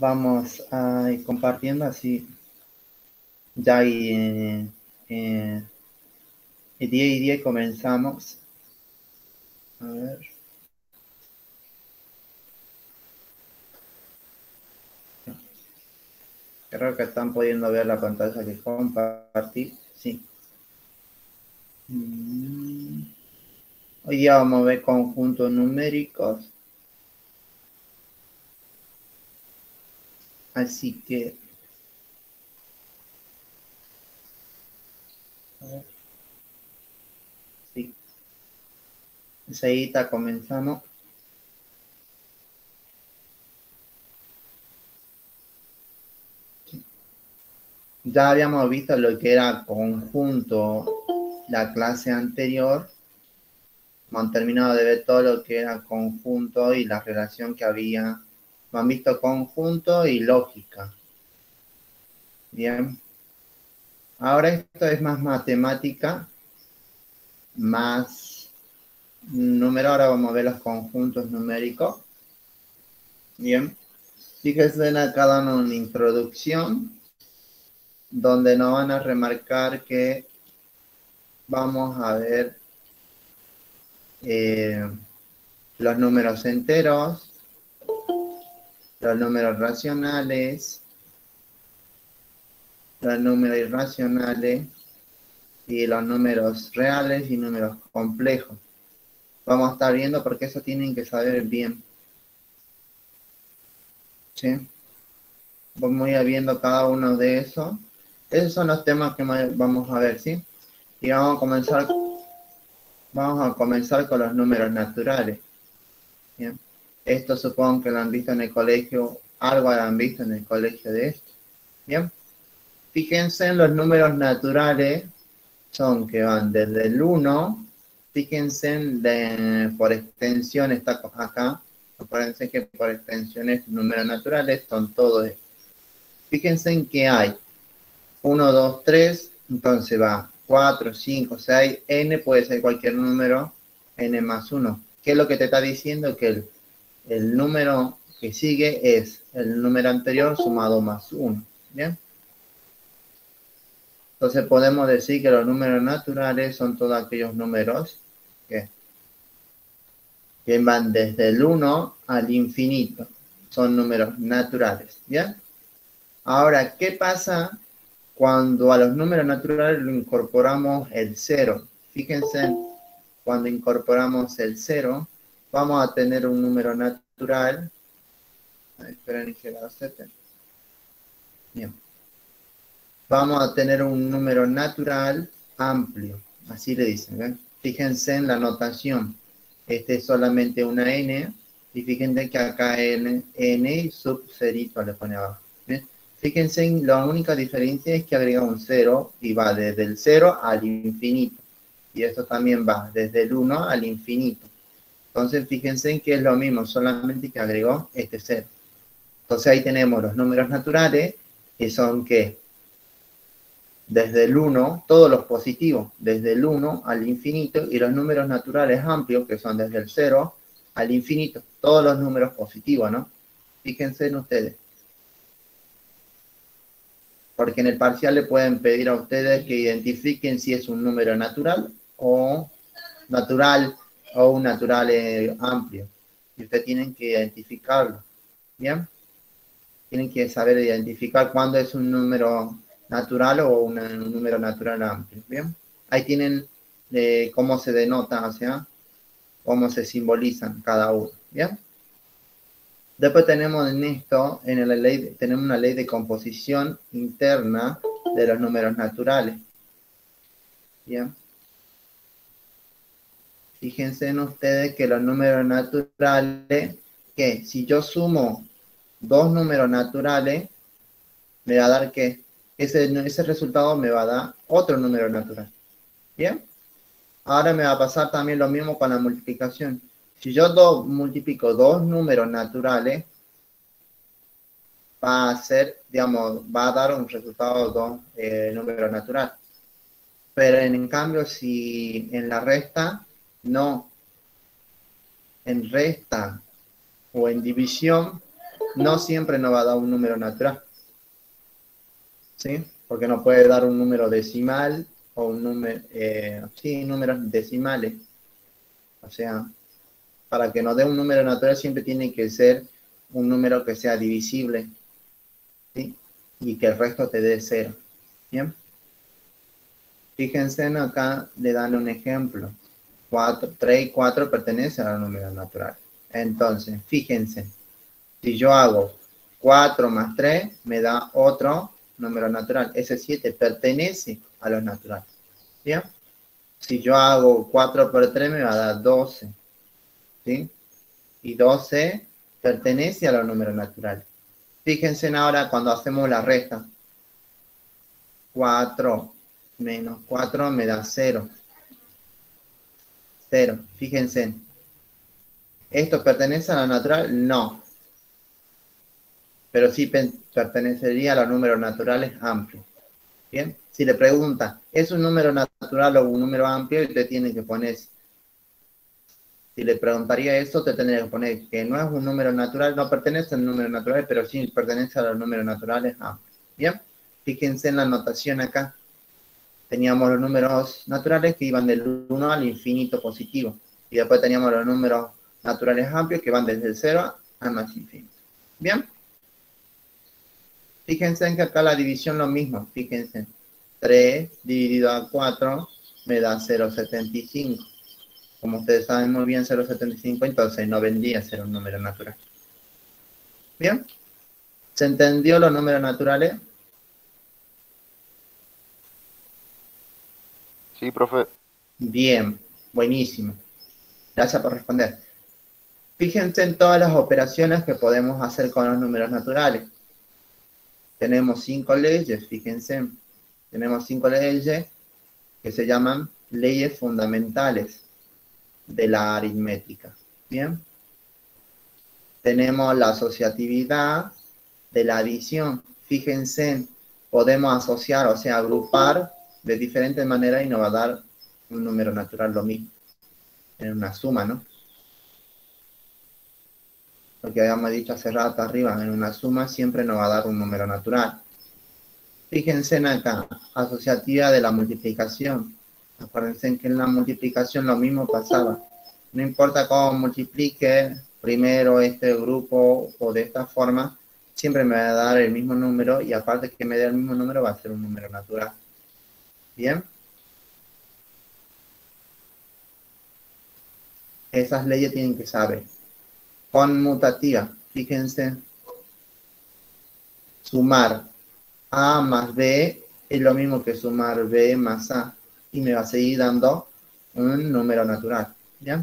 vamos a ir compartiendo así. Ya y, eh, eh, día y día comenzamos. A ver. Creo que están pudiendo ver la pantalla que compartí. Sí. Mm. Hoy día vamos a ver conjuntos numéricos. Así que... Sí. Enseguida comenzamos. Ya habíamos visto lo que era conjunto la clase anterior. Hemos terminado de ver todo lo que era conjunto y la relación que había. Han visto conjunto y lógica. Bien. Ahora esto es más matemática, más número. Ahora vamos a ver los conjuntos numéricos. Bien. Fíjense en cada uno una introducción donde nos van a remarcar que vamos a ver eh, los números enteros, los números racionales, los números irracionales y los números reales y números complejos. Vamos a estar viendo porque eso tienen que saber bien. ¿Sí? Vamos a ir viendo cada uno de esos. Esos son los temas que vamos a ver, ¿sí? Y vamos a comenzar, vamos a comenzar con los números naturales. Esto supongo que lo han visto en el colegio, algo lo han visto en el colegio de esto. Bien. Fíjense en los números naturales, son que van desde el 1, fíjense de, por extensión está acá, acuérdense que por extensiones números naturales son todos Fíjense en que hay 1, 2, 3, entonces va 4, 5, 6, n puede ser cualquier número, n más 1. ¿Qué es lo que te está diciendo? Que el, el número que sigue es el número anterior sumado más 1. ¿Bien? Entonces podemos decir que los números naturales son todos aquellos números que, van desde el 1 al infinito. Son números naturales. ¿Bien? Ahora, ¿qué pasa cuando a los números naturales le incorporamos el 0? Fíjense, cuando incorporamos el 0, vamos a tener un número natural. Esperen que la Bien. Vamos a tener un número natural amplio. Así le dicen. Fíjense en la notación. Este es solamente una n. Y fíjense que acá n, n y sub cerito le pone abajo. Fíjense, la única diferencia es que agrega un 0 y va desde el 0 al infinito. Y esto también va desde el 1 al infinito. Entonces, fíjense en que es lo mismo, solamente que agregó este 0. Entonces, ahí tenemos los números naturales, que son que desde el 1, todos los positivos, desde el 1 al infinito, y los números naturales amplios, que son desde el 0 al infinito, todos los números positivos, ¿no? Fíjense en ustedes porque en el parcial le pueden pedir a ustedes que identifiquen si es un número natural o natural o un natural eh, amplio. Y ustedes tienen que identificarlo. ¿Bien? Tienen que saber identificar cuándo es un número natural o un, número natural amplio. ¿Bien? Ahí tienen eh, cómo se denota, o sea, cómo se simbolizan cada uno. ¿Bien? Después tenemos en esto, en la ley, tenemos una ley de composición interna de los números naturales. Bien. Fíjense en ustedes que los números naturales, que si yo sumo dos números naturales, me va a dar que ese, ese resultado me va a dar otro número natural. Bien. Ahora me va a pasar también lo mismo con la multiplicación. Si yo multiplico dos números naturales, va a ser, digamos, va a dar un resultado dos eh, números natural. Pero en, cambio, si en la resta, no. En resta o en división, no siempre nos va a dar un número natural. ¿Sí? Porque nos puede dar un número decimal o un número, eh, sí, números decimales. O sea, para que nos dé un número natural siempre tiene que ser un número que sea divisible. ¿sí? Y que el resto te dé cero. ¿Bien? Fíjense acá, le dan un ejemplo. 4, 3 y 4 pertenecen a los números naturales. Entonces, fíjense, si yo hago 4 más 3, me da otro número natural. Ese 7 pertenece a los naturales. ¿Bien? Si yo hago 4 por 3, me va a dar 12. ¿Sí? Y 12 pertenece a los números naturales. Fíjense ahora cuando hacemos la resta. 4 menos 4 me da 0. 0. Fíjense. ¿Esto pertenece a la natural? No. Pero sí pertenecería a los números naturales amplios. Bien. Si le pregunta, ¿es un número natural o un número amplio? Y usted tiene que poner. Si le preguntaría eso, te tendría que poner que no es un número natural, no pertenece a los números naturales, pero sí pertenece a los números naturales amplios. Bien. Fíjense en la notación acá teníamos los números naturales que iban del 1 al infinito positivo. Y después teníamos los números naturales amplios que van desde el 0 al más infinito. ¿Bien? Fíjense en que acá la división lo mismo. Fíjense. 3 dividido a 4 me da 0,75. Como ustedes saben muy bien 0,75, entonces no vendría a ser un número natural. ¿Bien? ¿Se entendió los números naturales? Sí, profe. Bien, buenísimo. Gracias por responder. Fíjense en todas las operaciones que podemos hacer con los números naturales. Tenemos cinco leyes, fíjense. Tenemos cinco leyes que se llaman leyes fundamentales de la aritmética. Bien. Tenemos la asociatividad de la adición. Fíjense, podemos asociar, o sea, agrupar de diferentes maneras y nos va a dar un número natural lo mismo, en una suma, ¿no? Lo que habíamos dicho hace rato arriba, en una suma siempre nos va a dar un número natural. Fíjense en acá, asociativa de la multiplicación. Acuérdense que en la multiplicación lo mismo pasaba. No importa cómo multiplique primero este grupo o de esta forma, siempre me va a dar el mismo número y aparte que me dé el mismo número va a ser un número natural. Bien. Esas leyes tienen que saber. Conmutativa. Fíjense. Sumar A más B es lo mismo que sumar B más A. Y me va a seguir dando un número natural. ¿Ya?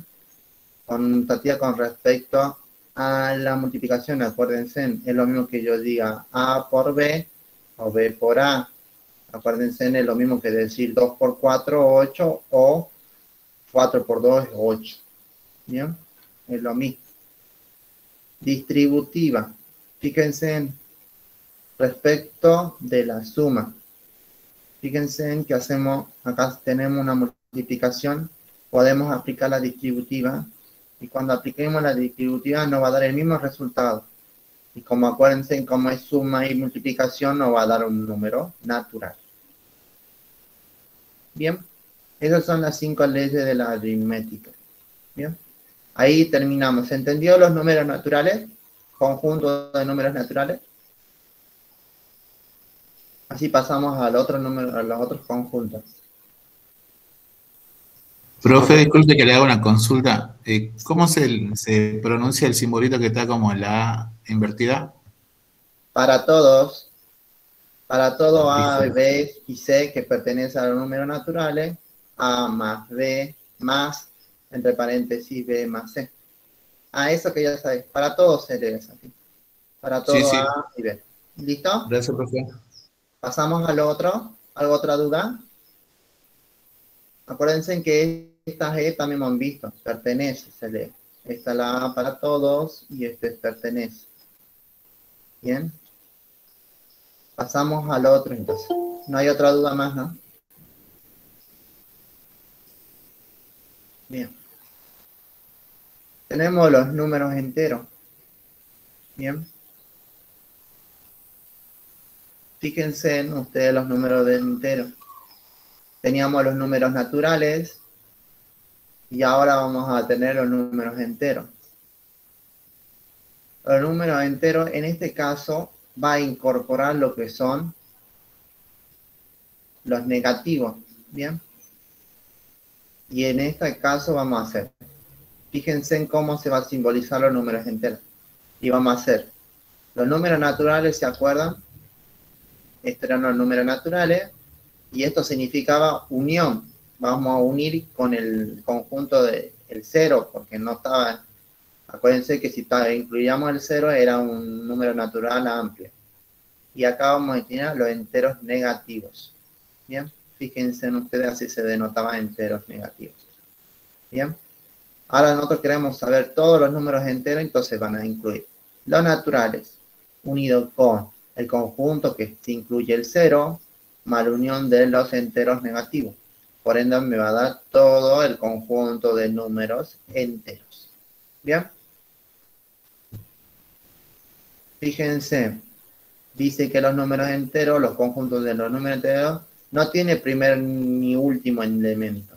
Conmutativa con respecto a la multiplicación, acuérdense, es lo mismo que yo diga A por B o B por A. Acuérdense, es lo mismo que decir 2 por 4, 8 o 4 por 2 8. ¿Bien? Es lo mismo. Distributiva. Fíjense en respecto de la suma. Fíjense en que hacemos, acá tenemos una multiplicación, podemos aplicar la distributiva y cuando apliquemos la distributiva nos va a dar el mismo resultado. Y como acuérdense, como es suma y multiplicación, nos va a dar un número natural. Bien, esas son las cinco leyes de la aritmética. Bien, ahí terminamos. ¿Se entendió los números naturales? Conjunto de números naturales. Así pasamos al otro número, a los otros conjuntos. Profe, disculpe que le haga una consulta. Eh, ¿Cómo se, se, pronuncia el simbolito que está como en la A invertida? Para todos, para todo A, B y C que pertenecen a los números naturales, A más B más, entre paréntesis, B más C. A eso que ya sabes, para todos se aquí. Para todo A y B. ¿Listo? Gracias, profe. Pasamos al otro. ¿Algo otra duda? Acuérdense que estas E también hemos visto, pertenece, se lee. Esta es la A para todos y este pertenece. Bien. Pasamos al otro entonces. No hay otra duda más, ¿no? Bien. Tenemos los números enteros. Bien. Fíjense en ustedes los números de enteros. Teníamos los números naturales y ahora vamos a tener los números enteros. Los números enteros, en este caso, va a incorporar lo que son los negativos, ¿bien? Y en este caso vamos a hacer, fíjense en cómo se va a simbolizar los números enteros. Y vamos a hacer los números naturales, ¿se acuerdan? Estos eran los números naturales y esto significaba unión. Vamos a unir con el conjunto del cero, porque no estaba, acuérdense que si incluíamos el cero era un número natural amplio. Y acá vamos a tener los enteros negativos. Bien, fíjense en ustedes, así se denotaban enteros negativos. Bien, ahora nosotros queremos saber todos los números enteros, entonces van a incluir los naturales, unido con el conjunto que incluye el cero, más la unión de los enteros negativos. Por ende, me va a dar todo el conjunto de números enteros. Bien. Fíjense, dice que los números enteros, los conjuntos de los números enteros, no tiene primer ni último elemento.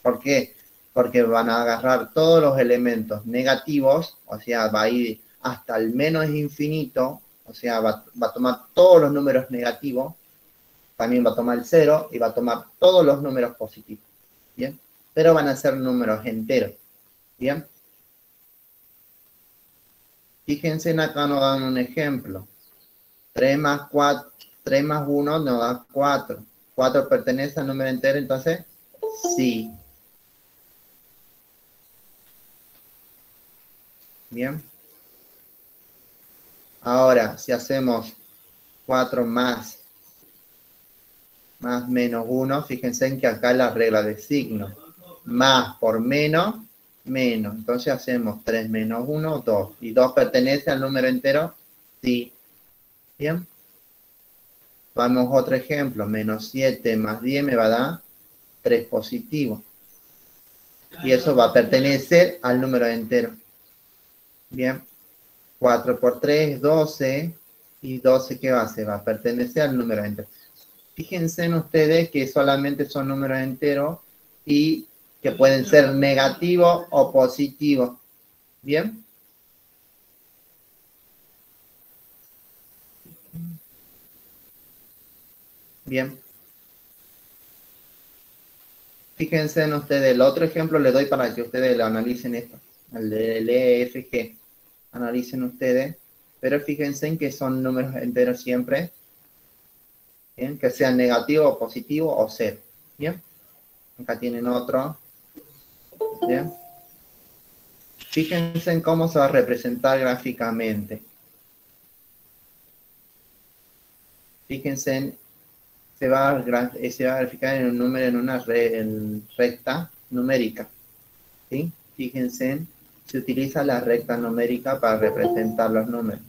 ¿Por qué? Porque van a agarrar todos los elementos negativos, o sea, va a ir hasta el menos infinito, o sea, va, a tomar todos los números negativos, también va a tomar el cero y va a tomar todos los números positivos. ¿Bien? Pero van a ser números enteros. ¿Bien? Fíjense, acá nos dan un ejemplo. 3 más, 4, 3 más 1 nos da 4. 4 pertenece al número entero, entonces sí. Bien. Ahora, si hacemos 4 más, más menos 1, fíjense en que acá la regla de signo. Más por menos, menos. Entonces hacemos 3 menos 1, 2. ¿Y 2 pertenece al número entero? Sí. Bien. Vamos a otro ejemplo. Menos 7 más 10 me va a dar 3 positivo. Y eso va a pertenecer al número entero. Bien. 4 por 3 12. Y 12, ¿qué va a ser? Va a pertenecer al número entero. Fíjense en ustedes que solamente son números enteros y que pueden ser negativos o positivos. ¿Bien? Bien. Fíjense en ustedes, el otro ejemplo le doy para que ustedes lo analicen esto, el del EFG. Analicen ustedes, pero fíjense en que son números enteros siempre, que sean negativo, positivo o cero. Bien, acá tienen otro. Bien. Fíjense en cómo se va a representar gráficamente. Fíjense en se va, a, se va a verificar en un número en una recta numérica. ¿sí? Fíjense, se utiliza la recta numérica para representar los números.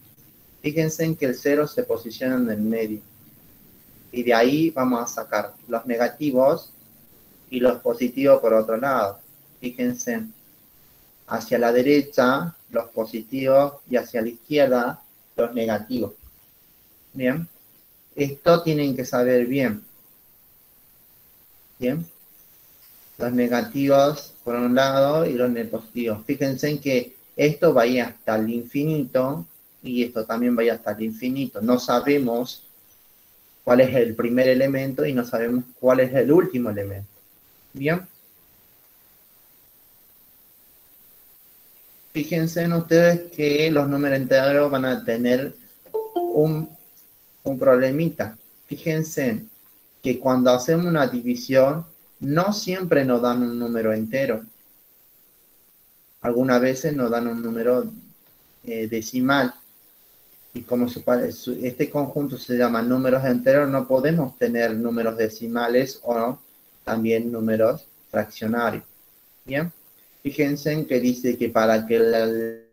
Fíjense en que el cero se posiciona en el medio. Y de ahí vamos a sacar los negativos y los positivos por otro lado. Fíjense, hacia la derecha los positivos y hacia la izquierda los negativos. Bien. Esto tienen que saber bien. Bien. Los negativos por un lado y los positivos. Fíjense en que esto vaya hasta el infinito y esto también vaya hasta el infinito. No sabemos cuál es el primer elemento y no sabemos cuál es el último elemento. Bien. Fíjense en ustedes que los números enteros van a tener un un problemita. Fíjense que cuando hacemos una división, no siempre nos dan un número entero. Algunas veces nos dan un número eh, decimal. Y como este conjunto se llama números enteros, no podemos tener números decimales o también números fraccionarios. Bien, fíjense que dice que para que el